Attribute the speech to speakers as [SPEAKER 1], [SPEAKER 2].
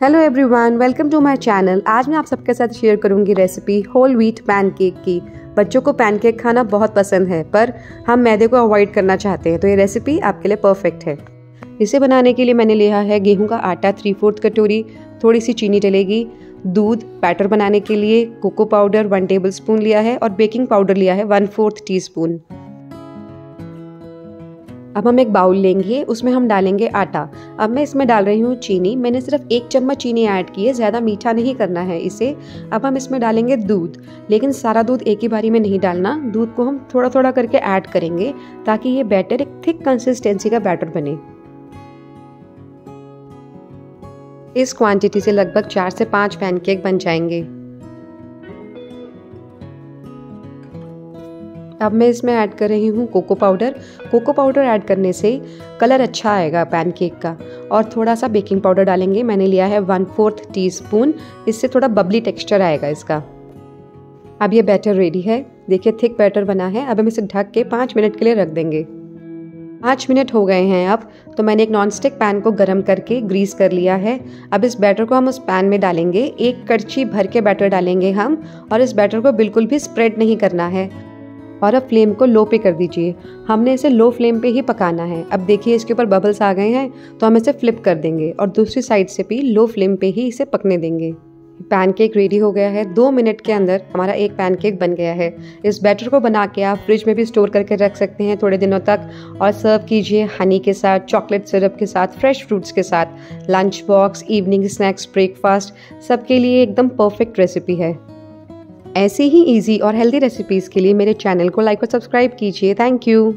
[SPEAKER 1] Hello everyone welcome to my channel आज मैं आप सबके साथ शेयर करूँगी रेसिपी होल व्हीट पैनकेक की। बच्चों को पैनकेक खाना बहुत पसंद है, पर हम मैदे को अवॉइड करना चाहते हैं तो ये रेसिपी आपके लिए परफेक्ट है। इसे बनाने के लिए मैंने लिया है गेहूँ का आटा थ्री फोर्थ कटोरी थोड़ी सी चीनी डलेगी, दूध बैटर बनाने के लिए cocoa powder one tablespoon लिया है और बेकिंग पाउडर लिया है वन फोर्थ टी स्पून अब हम एक बाउल लेंगे, उसमें हम डालेंगे आटा। अब मैं इसमें डाल रही हूँ चीनी। मैंने सिर्फ़ एक चम्मच चीनी ऐड की है, ज़्यादा मीठा नहीं करना है इसे। अब हम इसमें डालेंगे दूध, लेकिन सारा दूध एक ही बारी में नहीं डालना। दूध को हम थोड़ा थोड़ा करके ऐड करेंगे, ताकि ये बैटर एक थिक कंसिस्टेंसी का बैटर बने। इस क्वांटिटी से लगभग चार से पाँच पैनकेक बन जाएँगे। अब मैं इसमें ऐड कर रही हूँ cocoa powder cocoa powder add करने से कलर अच्छा आएगा पैनकेक का. और थोड़ा सा बेकिंग पाउडर डालेंगे. मैंने लिया है वन फोर्थ टी स्पून इससे थोड़ा बबली टेक्स्चर आएगा इसका. अब ये बैटर रेडी है. देखिए थिक बैटर बना है. अब हम इसे ढक के पाँच मिनट के लिए रख देंगे. पाँच मिनट हो गए हैं अब. तो मैंने एक नॉन स्टिक पैन को गर्म करके ग्रीस कर लिया है. अब इस बैटर को हम उस पैन में डालेंगे. एक कड़छी भर के बैटर डालेंगे हम. और इस बैटर को बिल्कुल भी स्प्रेड नहीं करना है. और अब फ्लेम को लो पे कर दीजिए। हमने इसे लो फ्लेम पे ही पकाना है। अब देखिए इसके ऊपर बबल्स आ गए हैं तो हम इसे फ्लिप कर देंगे और दूसरी साइड से भी लो फ्लेम पे ही इसे पकने देंगे। पैनकेक रेडी हो गया है। दो मिनट के अंदर हमारा एक पैनकेक बन गया है। इस बैटर को बना के आप फ्रिज में भी स्टोर करके रख सकते हैं थोड़े दिनों तक। और सर्व कीजिए हनी के साथ, चॉकलेट सिरप के साथ, फ्रेश फ्रूट्स के साथ। Lunch box, evening snacks, breakfast, सबके लिए एकदम परफेक्ट रेसिपी है। ऐसे ही इजी और हेल्दी रेसिपीज़ के लिए मेरे चैनल को लाइक और सब्सक्राइब कीजिए। Thank you